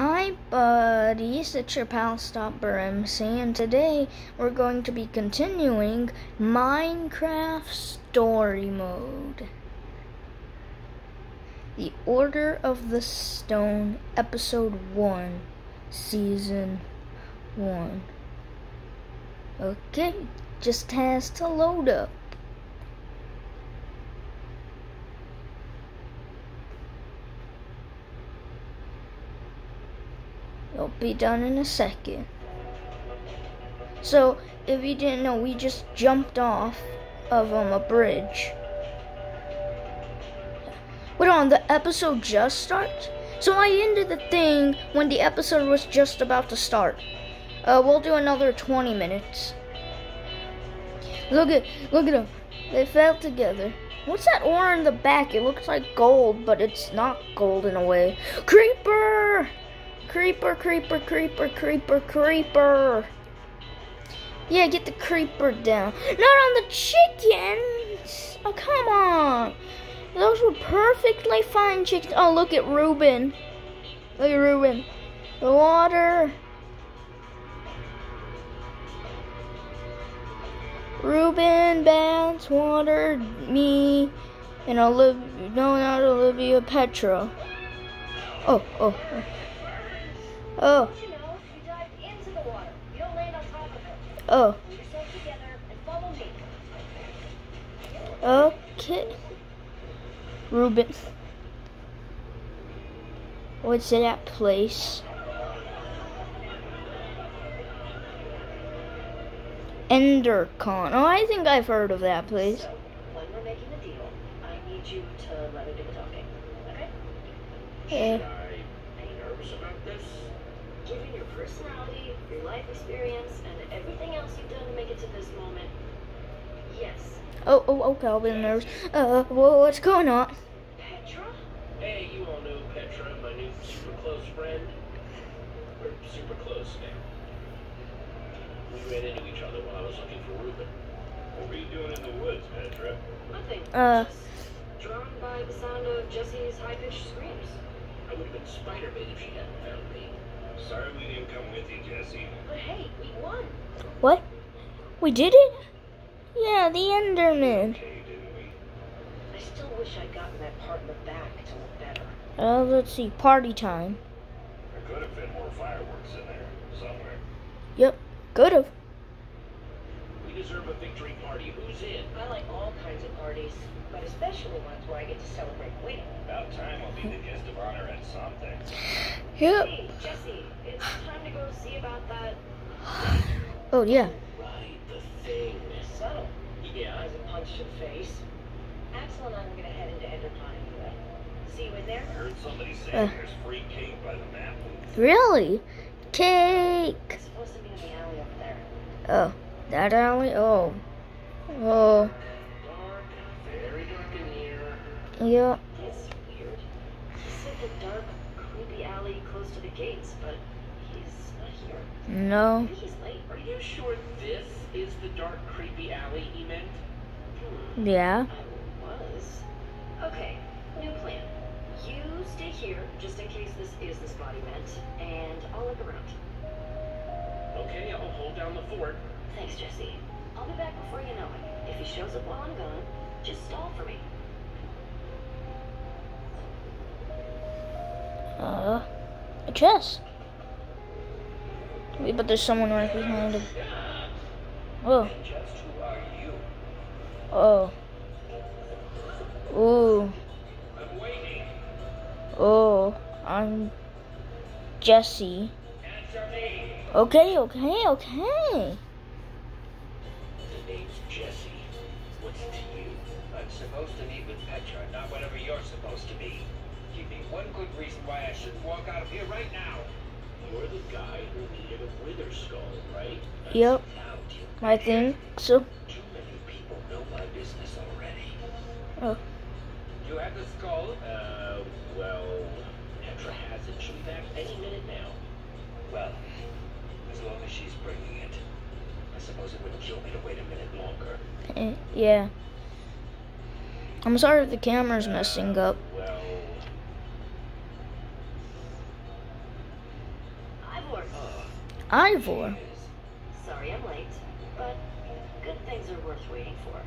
Hi buddies, it's your pal Stopper MC and today we're going to be continuing Minecraft Story Mode. The Order of the Stone, Episode 1, Season 1. Okay, just has to load up. It'll be done in a second. So, if you didn't know, we just jumped off of um, a bridge. Wait on, the episode just starts? So I ended the thing when the episode was just about to start. Uh, we'll do another 20 minutes. Look at, look at them. They fell together. What's that ore in the back? It looks like gold, but it's not gold in a way. Creeper! Creeper, creeper, creeper, creeper, creeper. Yeah, get the creeper down. Not on the chickens. Oh, come on. Those were perfectly fine chickens. Oh, look at Reuben. Look at Reuben. The water. Reuben, Bounce, water, me, and Olivia, no, not Olivia, Petra. Oh, oh, oh. Oh. Oh. Okay. Reuben. What's that place? Endercon. Oh, I think I've heard of that place. So, when we're making a deal, I need you to let me do the talking. Okay? Yeah. Should I be nervous about this? Given your personality, your life experience, and everything else you've done to make it to this moment, yes. Oh, oh, okay, I'll be nervous. Uh, wha- what's going on? Petra? Hey, you all know Petra, my new super close friend. We're super close now. We ran into each other while I was looking for Reuben. What were you doing in the woods, Petra? Nothing. Uh. Just drawn by the sound of Jesse's high-pitched screams. I would have been Spider-Man if she hadn't found me. Sorry we didn't come with you, Jesse. But hey, we won. What? We did it? Yeah, the Enderman. Okay, didn't we? I still wish I'd gotten that part in the back to look better. Uh, let's see, party time. There could have been more fireworks in there, somewhere. Yep, could've. We deserve a victory party. Who's in? I like all kinds of parties, but especially ones where I get to celebrate winning. About time I'll be the guest of honor at something. Yep. Hey, Jesse, it's time to go see about that. Oh, yeah. Right, the thing. So, Yeah, as a punch to the face, Axel and I are gonna head into Endercon anyway. See you in there? I heard somebody say Uh. there's free cake by the map. Really? Cake. It's supposed to be in the alley over there. Oh, that alley? Oh. Oh, Dark, very dark in here. yep. It's weird. He said the dark, creepy alley close to the gates, but he's not here. No. Maybe he's late. Are you sure this is the dark, creepy alley he meant? Hmm. Yeah. I was. Okay, new plan. You stay here just in case this is the spot he meant, and I'll look around. Okay, I'll hold down the fort. Thanks, Jesse. I'll be back before you know it. If he shows up while I'm gone, just stall for me. Uh, a chest. Wait, but there's someone right behind him. Oh, And just who are you? oh. Ooh, oh. I'm Jesse. Okay, okay, okay. The name's Jesse. What's it to you? I'm supposed to meet with Petra, not whatever you're supposed to be. Give me one good reason why I shouldn't walk out of here right now. You're the guy who needed a wither skull, right? Yep. I think so. Too many people know my business already. Oh. You have the skull? Uh, well, Petra has it. She'll be back any minute now. Well, as long as she's bringing it. I suppose it wouldn't kill me to wait a minute longer. Eh, yeah. I'm sorry if the camera's messing up. Well, Ivor. Sorry I'm late, but good things are worth waiting for.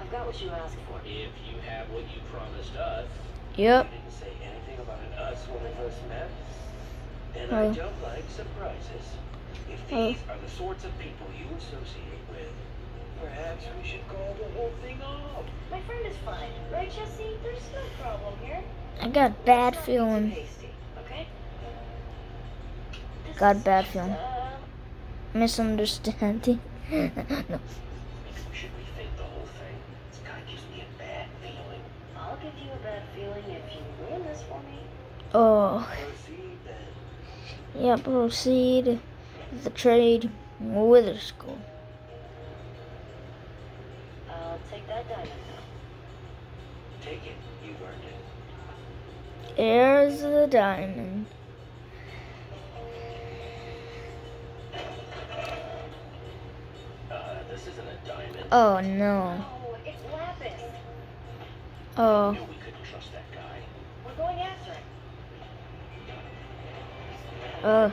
I've got what you asked for. If you have what you promised us, Yep. you didn't say anything about an us when we first met. And Oh. I don't like surprises. If these are the sorts of people you associate with, perhaps we should call the whole thing off. My friend is fine, right, Jesse? There's no problem here. I got a bad Let's not be too feeling. hasty, okay? Got is bad feeling. uh, Misunderstanding. no. Maybe we should the whole thing. This guy gives me a bad feeling. I'll give you a bad feeling if you ruin this for me. Oh. Proceed then. Yeah, proceed with the trade wither skull. I'll take that diamond now. Take it. You've earned it. There's the diamond. Uh, this isn't a diamond. Oh no. Oh, it's Lapis. Oh. Knew we couldn't trust that guy. We're going after him. Uh.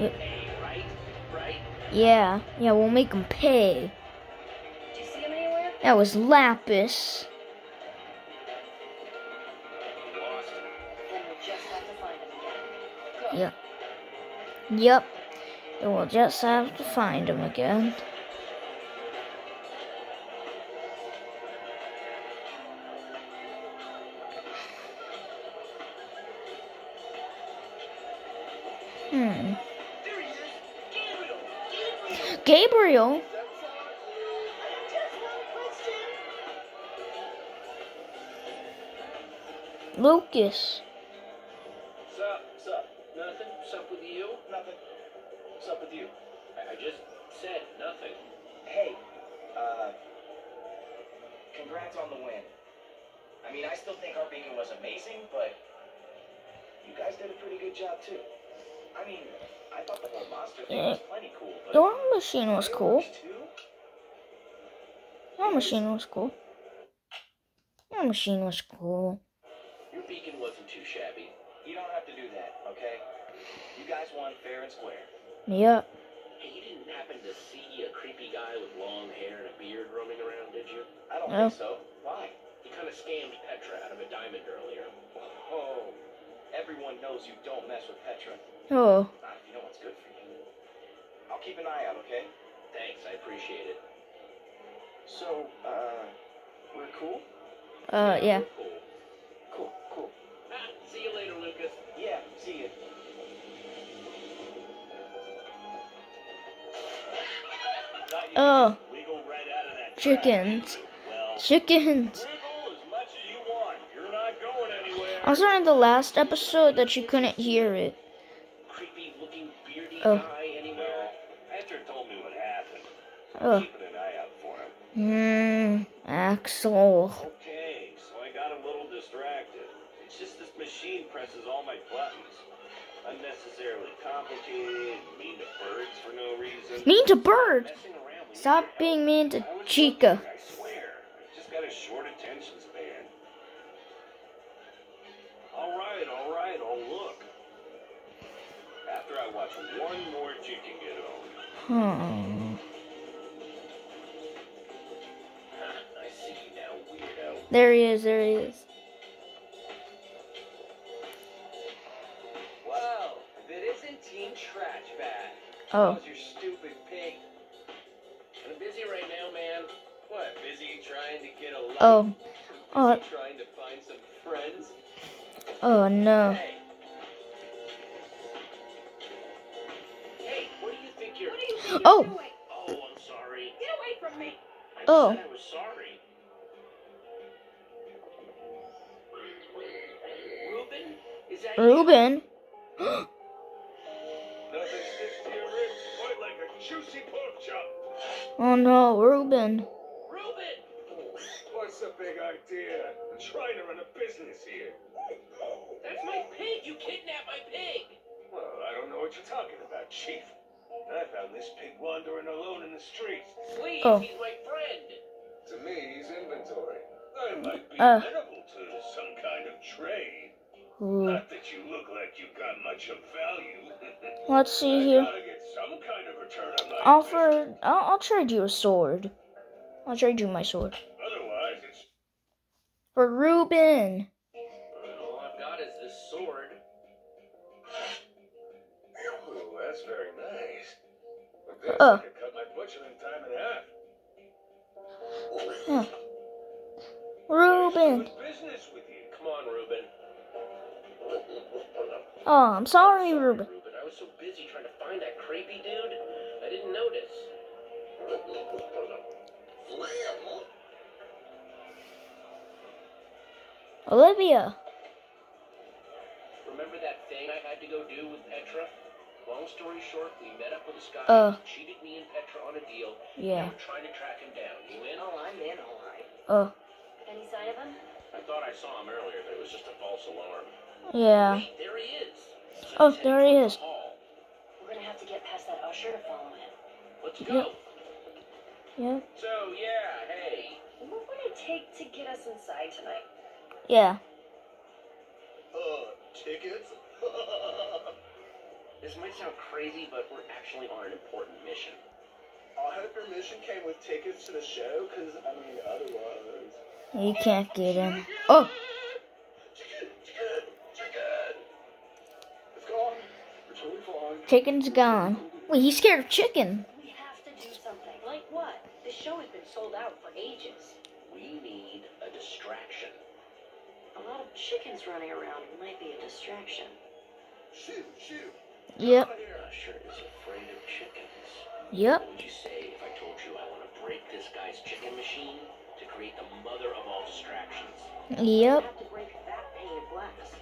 Right? Yeah. Yeah, we'll make him pay. That was Lapis. Yep. Yep. And we'll just have to find him again. Gabriel! Lukas. Sup? Sup? Nothing? Sup with you? Nothing. Sup with you? I, I just said nothing. Hey, uh, congrats on the win. I mean, I still think our beacon was amazing, but you guys did a pretty good job too. I mean, I thought the whole monster thing was plenty cool, but Your machine was cool. fireworks, too? Your machine was cool. Your machine was cool. Your beacon wasn't too shabby. You don't have to do that, okay? You guys won fair and square. Yep. Hey, you didn't happen to see a creepy guy with long hair and a beard roaming around, did you? I don't No. think so. Why? He kind of scammed Petra out of a diamond earlier. Oh, everyone knows you don't mess with Petra. Oh. Not if you know what's good for you. I'll keep an eye out, okay? Thanks, I appreciate it. So, uh, we're cool? Uh, yeah. we're Cool. Cool, cool. Ah, see you later, Lukas. Yeah, see you. Oh, Wiggle right out of that chickens. Chickens. wiggle as much as you want. You're not going I was on the last episode that you couldn't hear it. Creepy looking beardy Oh. guy anywhere? Hector told me what happened. Oh. Keeping an eye out for him. Hmm. Axel. Okay, so I got a little distracted. It's just this machine presses all my buttons. Unnecessarily complicated, mean to birds for no reason. Mean to birds. Messing around with Stop being mean to Chica. I swear. I've just got a short attention span. All right, all right, I'll look. After I watch one more chicken get owned. Hmm. I see you now, weirdo. There he is. There he is. Whoa, if it isn't Team Trash Bag. Oh. How's your stupid pig? I'm busy right now, man. What, busy trying to get a life? Oh. Busy Oh. You think Oh. you're? Oh, I'm sorry. Get away from me! I Oh. said I was sorry. Reuben? Is that you? Reuben. nothing sticks to your ribs quite like a juicy pork chop. Oh no, oh. oh. oh. Reuben. Reuben! What's the big idea? I'm trying to run a business here. That's my pig! You kidnapped my pig! Well, I don't know what you're talking about, Chief. I found this pig wandering alone in the streets. Please, Oh. he's my friend! To me, he's inventory. I might be Uh. amenable to some kind of trade. Ooh. Not that you look like like you got much of value. Let's see I here. get some kind of return on my. Offer. I'll, I'll trade you a sword. I'll trade you my sword Otherwise, it's for Reuben. All I've got is this sword. Ooh, that's very nice. But this. Oh. I could cut my butcher in time and a half. Huh. Reuben. What's business with you? Come on, Reuben. Oh, I'm sorry, Reuben. Reuben, I was so busy trying to find that creepy dude, I didn't notice. Olivia. Remember that thing I had to go do with Petra? Long story short, we met up with this guy, Uh. cheated me and Petra on a deal. Yeah. Now we're trying to track him down. You in? Oh, I'm in, all right. Oh, Any sign of him? I thought I saw him earlier, but it was just a false alarm. yeah. Wait, there he is. Oh, there he is. the. We're gonna have to get past that usher to follow him. Let's go. Yep. Yeah. So, yeah, hey. What would it take to get us inside tonight? Yeah. Tickets? This might sound crazy, but we're actually on an important mission. I hope your mission came with tickets to the show, because, I mean, otherwise. You can't get in. Oh, Chicken! Chicken! Chicken! It's gone. We're totally chicken's gone. Wait, he's scared of chicken. We have to do something. Like what? The show has been sold out for ages. We need a distraction. A lot of chickens running around might be a distraction. Shoot, shoot. Yep. Usher is afraid of chickens. Yep. What would you say if I told you I want to break this guy's chicken machine to create the mother of all distractions? You Yep. have to break that pane of glass.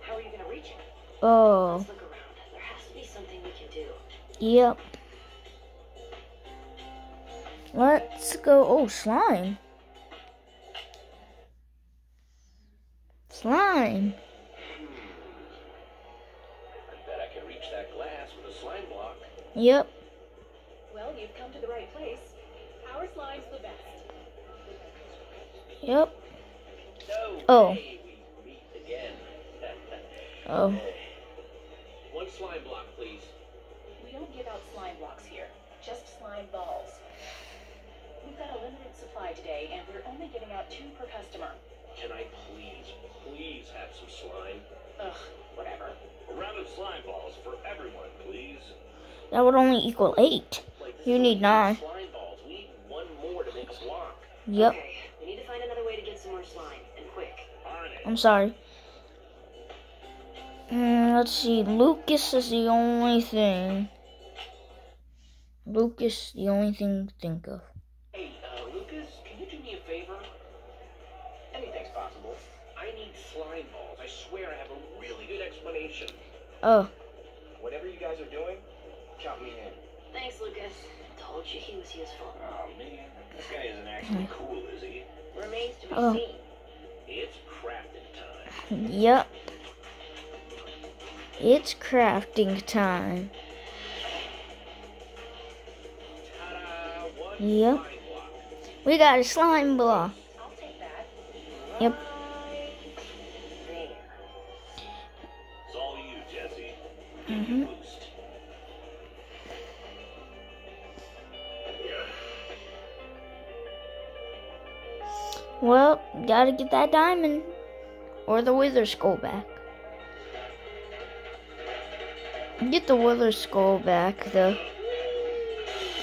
How are you gonna reach it? Oh. Let's look around. There has to be something we can do. Yep. Let's go. Oh, slime. Slime. I bet I can reach that glass with a slime block. Yep. Well, you've come to the right place. Our slime's the best. Yep. No Oh. way we meet again. Oh. One slime block, please. We don't give out slime blocks here, just slime balls. We've got a limited supply today, and we're only giving out two per customer. Can I please, please have some slime? Ugh, whatever. A round of slime balls for everyone, please. That would only equal eight. Like You need nine. slime balls. We need one more to make a block. Yep. Okay, we need to find another way to get some more slime, and quick. I'm sorry. Mm, let's see. Lukas is the only thing. Lukas, the only thing to think of. Oh, Whatever you guys are doing, count me in. Thanks, Lukas. Told you he was useful. Oh man, this guy isn't actually mm. cool, is he? Remains to be Oh. seen. It's crafting time. yep. It's crafting time. Yep. We got a slime block. I'll take that. Yep. Gotta get that diamond. Or the wither skull back. Get the wither skull back, though.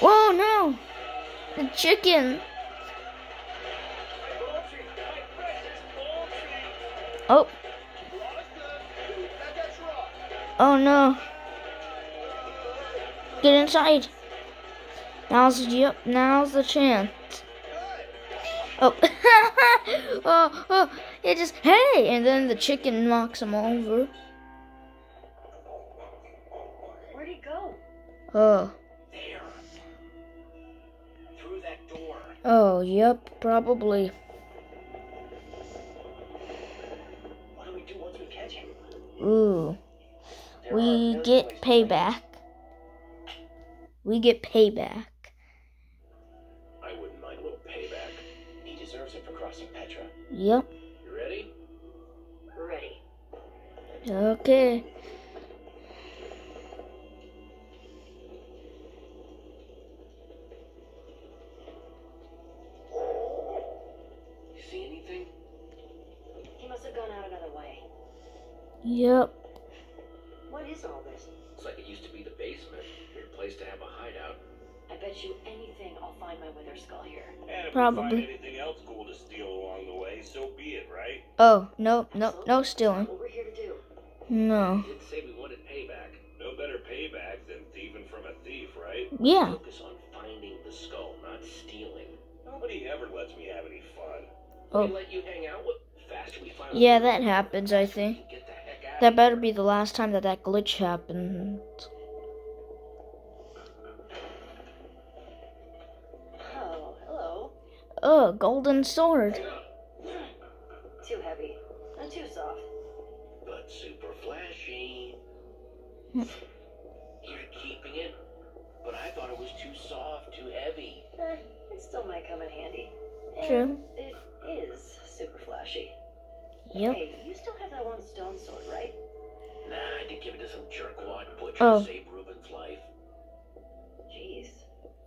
Whoa, no! The chicken! Oh. Oh no. Get inside. Now's yep, now's the chance. Oh. oh, oh, it just hey, and then the chicken knocks him over. Where'd he go? Oh. There. Through that door. Oh, yep, probably. What do we do once we catch him? Ooh. There We get payback. We get payback. Yep. You ready? Ready. Okay. You see anything? He must have gone out another way. Yep. What is all this? I you anything I'll find my wither skull here. And if Probably. we find anything else cool to steal along the way, so be it, right? Oh, no, no, no stealing. What we're here to do. No. Didn't say we wanted payback. No better payback than thieving from a thief, right? Yeah. Focus on finding the skull, not stealing. Nobody ever lets me have any fun. Oh. We let you hang out with faster we find Yeah, that happens, I think. Get the heck out That better be the last time that that glitch happened. Oh, golden sword. Too heavy. And too soft. But super flashy. Hmm. You're keeping it? But I thought it was too soft, too heavy. Eh, it still might come in handy. True. And it is super flashy. Yep. Hey, you still have that one stone sword, right? Nah, I did give it to some jerkwad butcher Oh. to save Reuben's life. Jeez.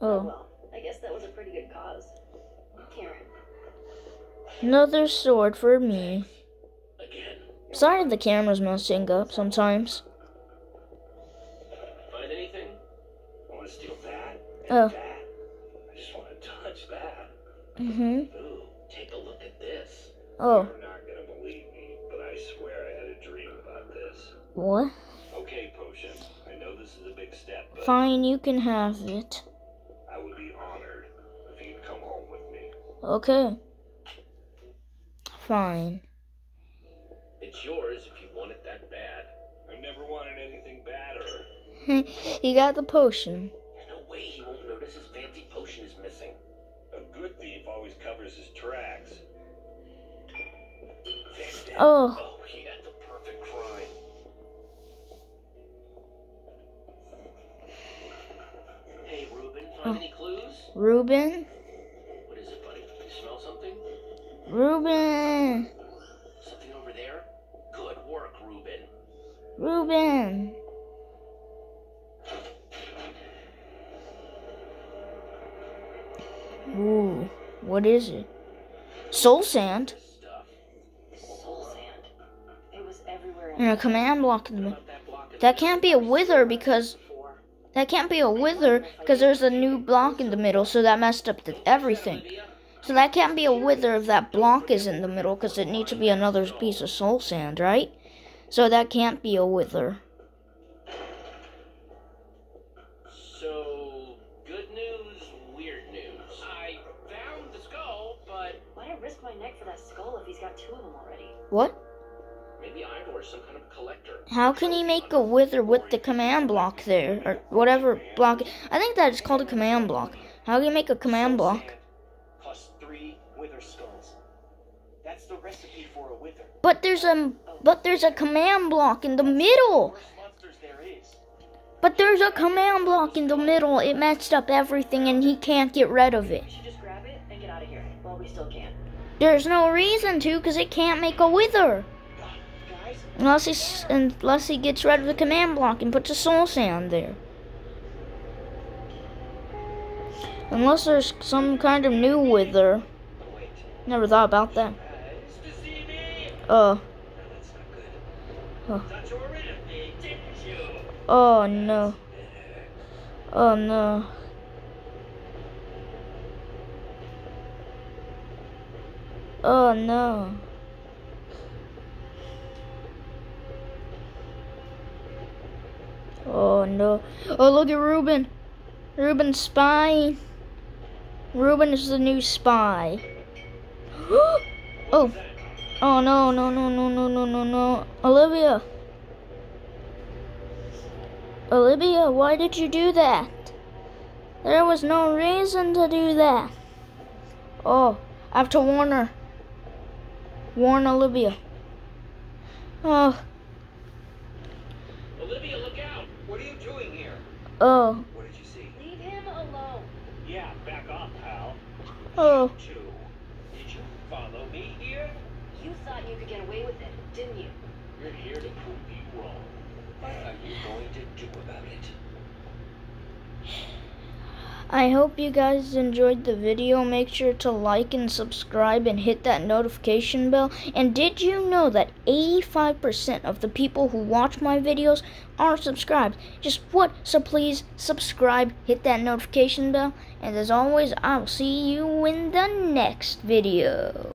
Oh, well, I guess that was a pretty good cause. Another sword for me. Again. Sorry the camera's messing up sometimes. Find anything? I want to steal that Oh. that. I just want to touch that. Mm-hmm. Ooh, take a look at this. Oh, You're not gonna believe me, but I swear I had a dream about this. what? Okay, Potion. I know this is a big step, but Fine, you can have it. Okay. Fine. It's yours if you want it that bad. I never wanted anything badder. he got the potion. There's no way he won't notice his fancy potion is missing. A good thief always covers his tracks. Oh, Oh, he had the perfect crime. Hey, Reuben, find Oh. any clues? Reuben? Reuben! Something over there? Good work, Ruben. Reuben! Ooh, what is it? Soul sand? This. Soul sand. It was everywhere And a command block in the middle. That block in That the can't be a wither because that can't be a wither because there's a new block in the middle, so that messed up the, everything. So that can't be a wither if that block is in the middle because it needs to be another piece of soul sand, right? So that can't be a wither. So, good news, weird news. I found the skull, but Why'd I risk my neck for that skull if he's got two of them already? What? maybe Ivor's some kind of collector. How can he make a wither with the command block there? Or whatever block. I think that is called a command block. How can you make a command block? But there's a but there's a command block in the middle. Monsters there is. But there's a command block in the middle. It messed up everything and he can't get rid of it. Should just grab it and get out of here while we still can. There's no reason to because it can't make a wither. Unless he, unless he gets rid of the command block and puts a soul sand there. Unless there's some kind of new wither. Never thought about that. Uh. Oh. You? oh no. Oh no. Oh no. Oh no. Oh look at Reuben. Reuben's spying. Reuben is the new spy. oh. Oh no, no, no, no, no, no, no, no. Olivia. Olivia, why did you do that? There was no reason to do that. Oh, I have to warn her. Warn Olivia. Oh. Olivia, look out. What are you doing here? Oh. What did you see? Leave him alone. Yeah, back off, pal. Oh. Did you follow me here? You thought you could get away with it, didn't you? We're here to prove you wrong. What are you going to do about it? I hope you guys enjoyed the video. Make sure to like and subscribe and hit that notification bell. And did you know that 85% of the people who watch my videos are subscribed? Just what? So please subscribe, hit that notification bell. And as always, I'll see you in the next video.